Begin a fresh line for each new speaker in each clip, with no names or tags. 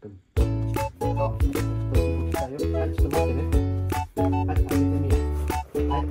bakın. Aç tımar seni. Aç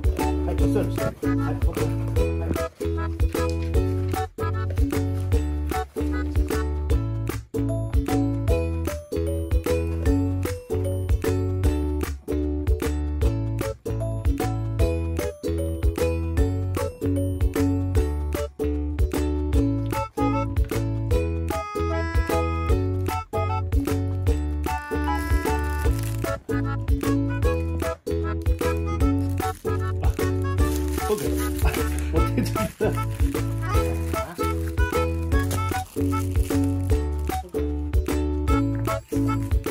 어떻게 잡나? 아.